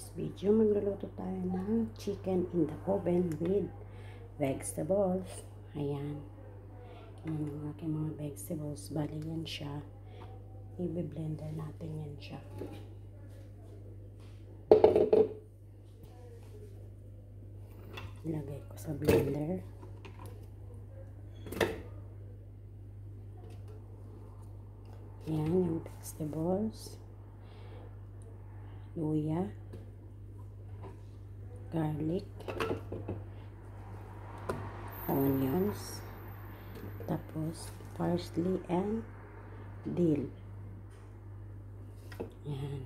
today's video, magluluto tayo ng chicken in the oven with vegetables. Ayan. Yan yung aking mga vegetables. Bali yan siya. I-blender natin yan siya. Ilagay ko sa blender. Ayan yung vegetables luya, garlic, onions, tapos parsley and dill. Yan.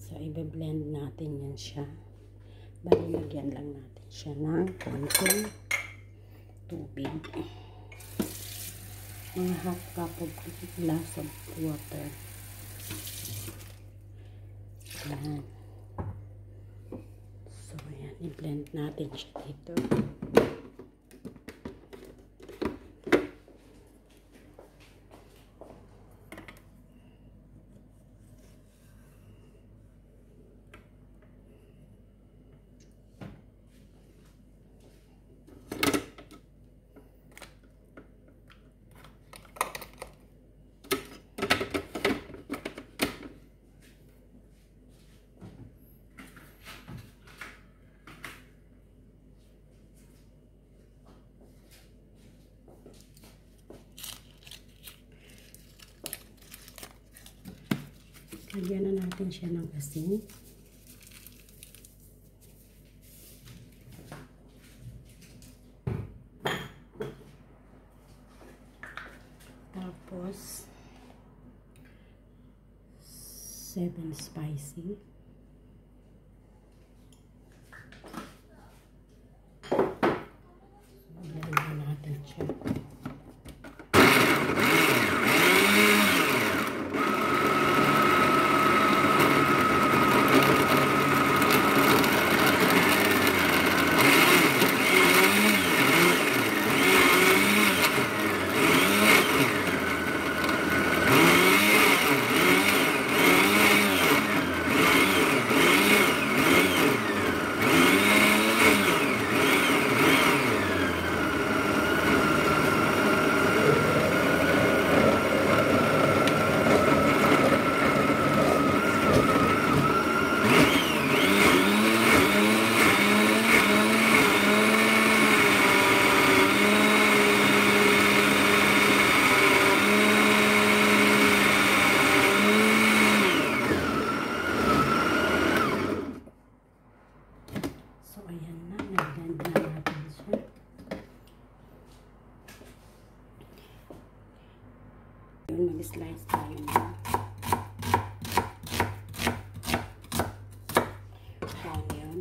So, i-blend natin yan siya. Bali, lagyan lang natin siya ng konting tubig. Mga half cup of glass of water. Ayan. I-blend natin siya dito. Lagyan na natin siya ng asin. Tapos, seven spicy. Lagyan na natin siya. So, ayan na. Nag-blend na natin siya. Yun, mag-slice tayo na. Onion.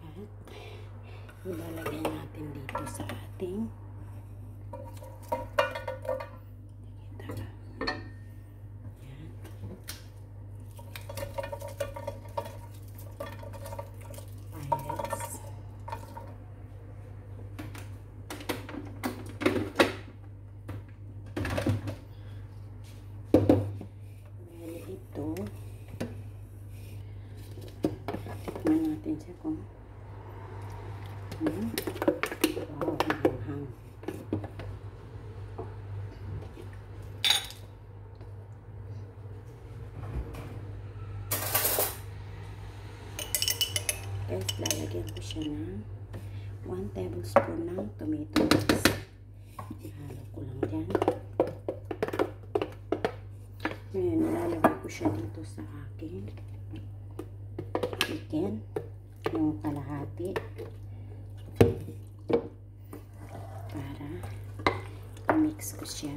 At ilalagay natin dito sa ating. Tikman natin siya kung Guys, lalagyan ko siya ng 1 tablespoon ng tomato paste. Ihalo ko lang dyan. Ngayon, ilalagay ko siya dito sa aking chicken. Yung kalahati. Para i-mix ko siya.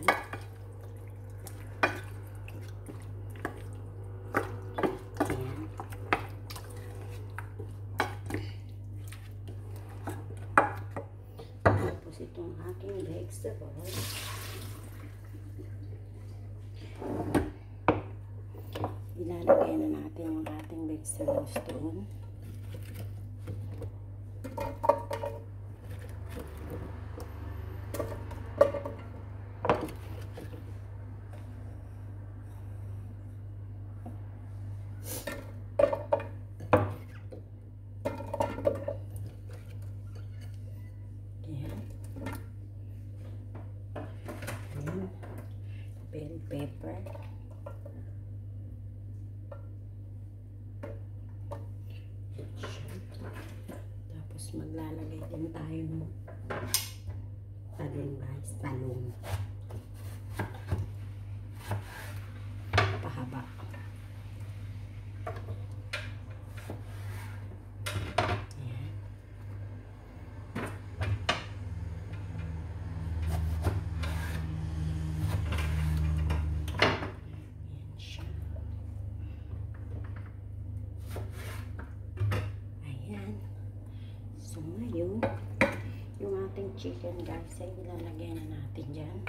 Ayan. Tapos itong aking vegetables. Ilalagay na natin yung ating vegetables doon. Maglalagay din tayo ng talong guys. Talong. Pahaba. Ayan. Ayan siya. Ayan. So, ngayon, yung ating chicken guys, ay ilalagay na natin dyan.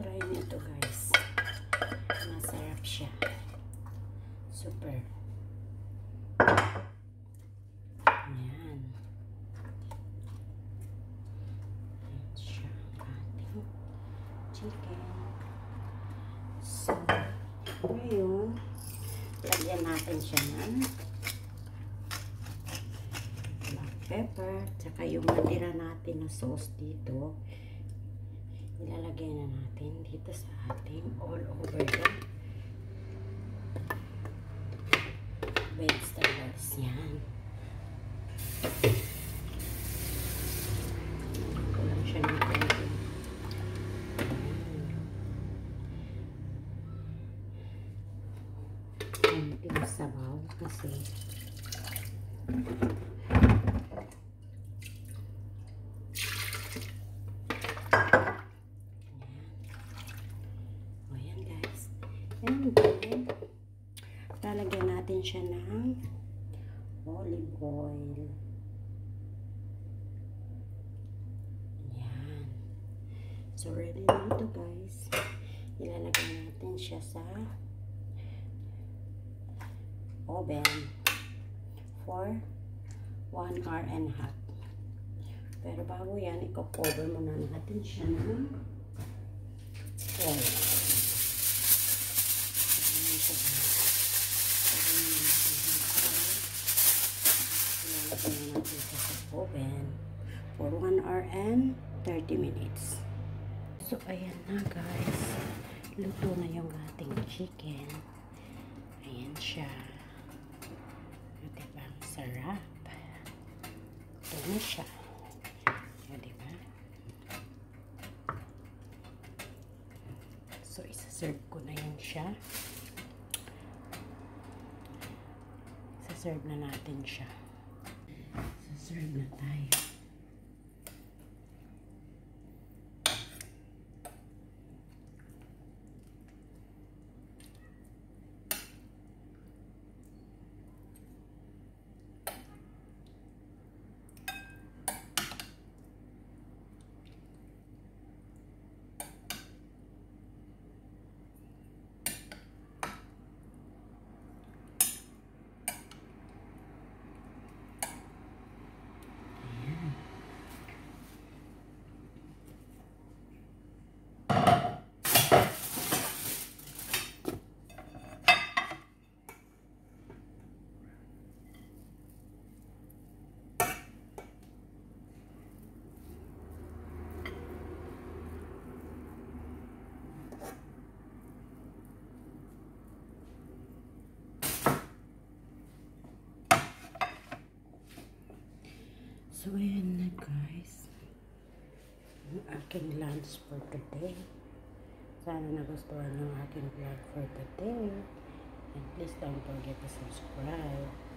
Try nito guys. Masarap siya. Super. Ayan. Ayan siya ang ating chicken. So, ngayon, lagyan natin siya ng black pepper, tsaka yung natira natin na sauce dito, ilalagay na natin dito sa ating all over the vegetables. Yan. Ko lang siya ng konti. Konting sabaw kasi O yan guys. And then, lalagyan natin siya ng olive oil. Yan. So, ready na ito guys. Ilalagay natin siya sa oven for 1 hour and a half. Pero bago yan, i-cover muna natin siya ng oil. Sa oven for 1 hour and 30 minutes. So, ayan na guys. Luto na yung ating chicken. Ayan siya. Sarap. Ito na siya. O, diba? So, isa-serve ko na yan siya. Isa-serve na natin siya. Isa-serve na tayo. So, ayan na guys. Ang aking lunch for today. Sana nagustuhan yung aking vlog for today. And please don't forget to subscribe.